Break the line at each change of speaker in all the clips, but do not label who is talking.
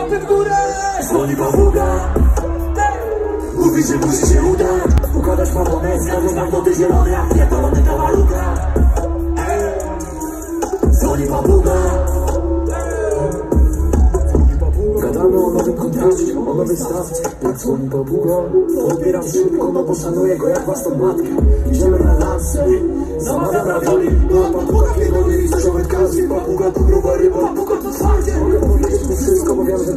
łapy w górę
Dzwoni papuga Mówi, że musi się udać. Układać mamonę, zgadza nam wody zielone Jak pierdolony kawaluga Dzwoni papuga Gadamy o nowym kontrakcie, o nowej stawce Jak dzwoni papuga Odbieram szybko, no bo szanuję go jak własną matkę. Idziemy na lansy Zamawiam ravioli No papuga pierdolny i coś o wędkarzy Papuga to gruba ryba,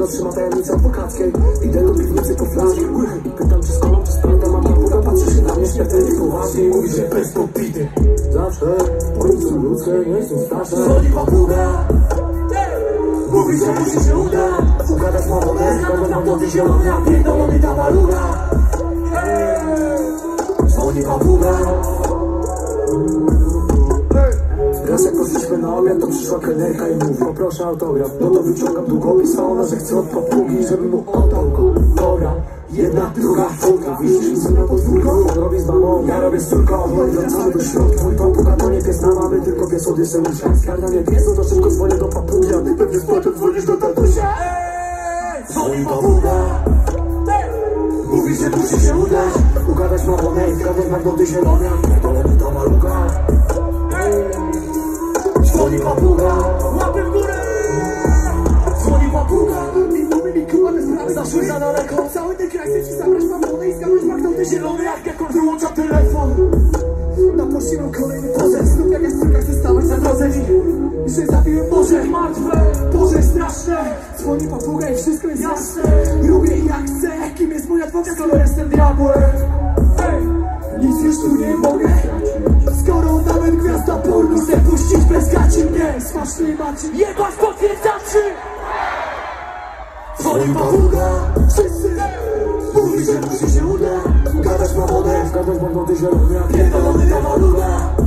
dotrzyma tajemnicy adwokackiej. Idę do piwnicy po flaszkę I pytam, czy z kolą, czy z pętem A papuga patrzy się na mnie śmiertelnie poważnie I mówi, że bez popity Zawsze Policja ludzkie nie są straszne. Dzwoni papuga Mówi, że musi się udać Układać mamonę, zgadam na wody zielone Jak pierdolony tabaluga Dzwoni papuga to przyszła kelnerka i mówi Poproszę autograf, no to wyciągam długopis A ona, że chce od papugi, żeby mu oddał Dobra, jedna, druga, czwórka. Widzisz mi na podwórko, on robi z mamą. Ja robię z córką, i wracamy do środka Mój papuga to nie pies na mamy, tylko pies od Jeseusia Skarga nie pies, no to szybko dzwonię do papugi A ty pewnie z płaczem dzwonisz do tatusia. Dzwoni papuga Mówi, że musi się udać Ugadać mamonę i zgadać magnoty zielone Pierdolony to maluga Dzwoni
daleko Cały ten kraj chce ci zabrać mamony I zgarnąć magnoty zielone jak jak on wyłącza telefon. Naprosiłem kolejny pozew Znów jak jest córka chce stawać na drodze I że zabiłem Boże. Martwe Boże straszne. Dzwoni papuga i wszystko jest jasne. Robię jak chcę Kim jest mój adwokat skoro jestem diabłem. Ej, Nic już tu nie mogę. Skoro nawet gwiazda porno Chcę puścić bez gaci mnie. Smaczny macie Jebać potwierdzaczy
Dzwoni papuga Wszyscy Mówi, że musi się udać Gadać mamonę Zgadać magnoty zielone Jak pierdolony ta